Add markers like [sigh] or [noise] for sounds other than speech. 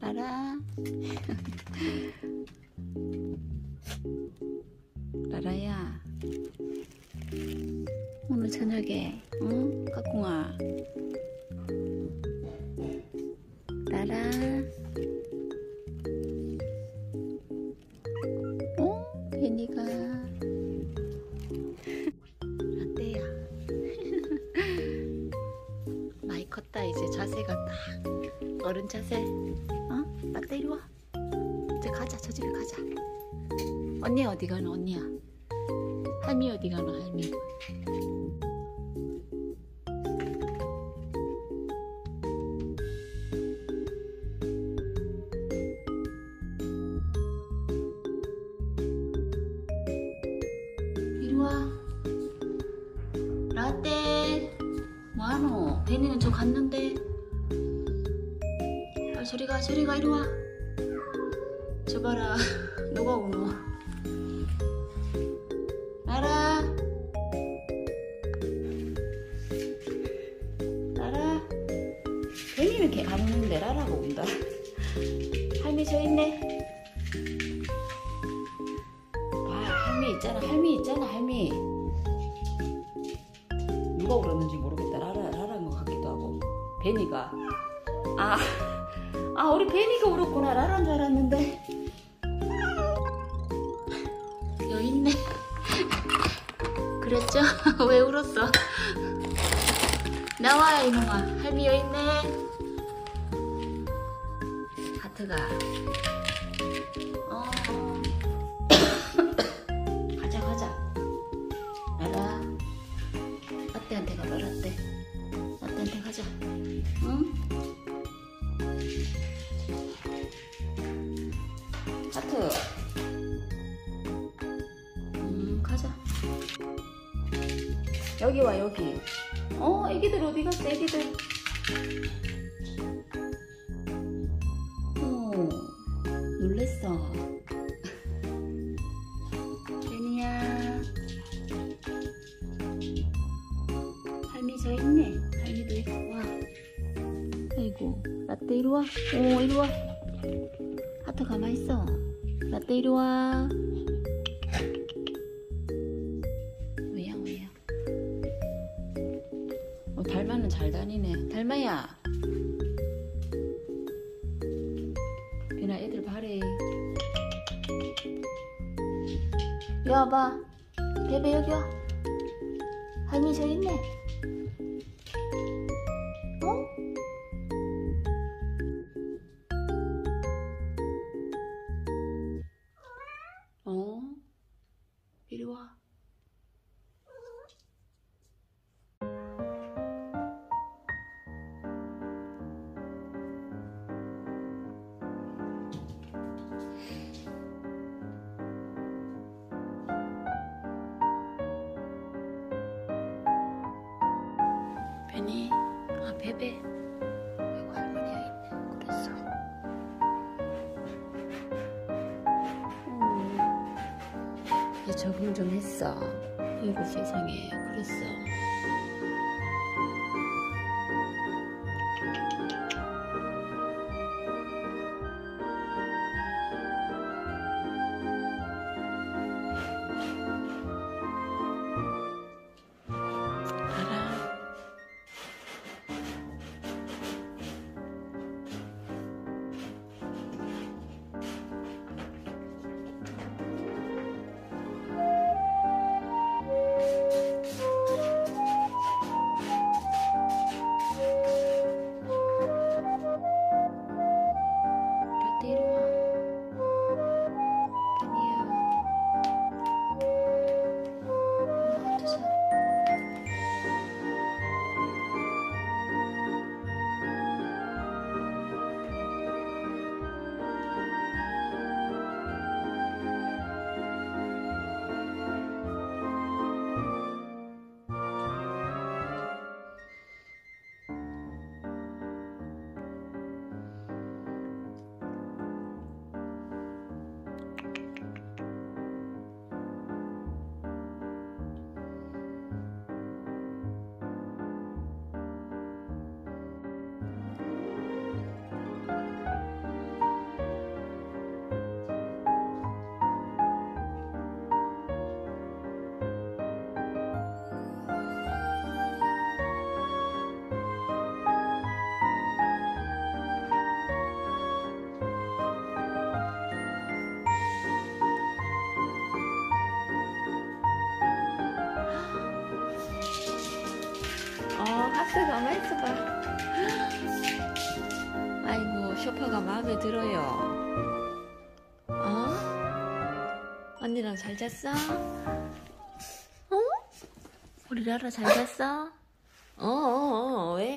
라라. 라라야. 오늘 저녁에 응? 까꿍아. 라라. 어? 베니가. 라떼야 많이 컸다 이제 자세가 딱 어른 자세. 어? 라떼 이리 와. 이제 가자. 저 집에 가자. 언니 어디 가노? 언니야. 할미 어디 가노? 할미. 라떼. 뭐하노? 베니는 저 갔는데. 아 저리 가 저리 가 이리 와 저 봐라 [laughs] 누가 오노? 라라. 라라. 괜히 이렇게 안 오는데 라라가 온다. [laughs] 할미 저 있네. 봐 할미 있잖아 할미 있잖아 할미. 누가 울었는지 모르겠다. 라라 라라인 것 같기도 하고. 베니가. 아, 아 우리 베니가 울었구나. 라라인 줄 알았는데. 여기 있네. 그랬죠? [laughs] 왜 울었어? 나와 이놈아. 할미 여기 있네. 하트가. 어. [coughs] 가자 가자. 라라. 라떼한테 가봐 라떼. 라떼한테 가자. 응? 음 가자. 여기 와 여기. 어 애기들 어디 갔어 애기들? 어 놀랬어. [laughs] 제니야. 할미 저 있네. 할미도 있고. 와. 아이고 라떼 이리 와. 오, 이리 와. 하트 가만히 있어 라떼 이리 와. 왜야 왜야? 어, 달마는 잘 다니네. 달마야! 비나 애들 바래. 여기 와봐. 베베 여기 와. 할미 저 있네 베니, 아 베베. 아이고 할머니가 있네. 그랬어. 음. 이제 적응 좀 했어. 아이고 세상에 그랬어. 박스 가만 있어봐. 아이고 쇼파가 마음에 들어요. 어? 언니랑 잘 잤어? 우리 라라 잘 잤어? 어, 어, 어, 왜?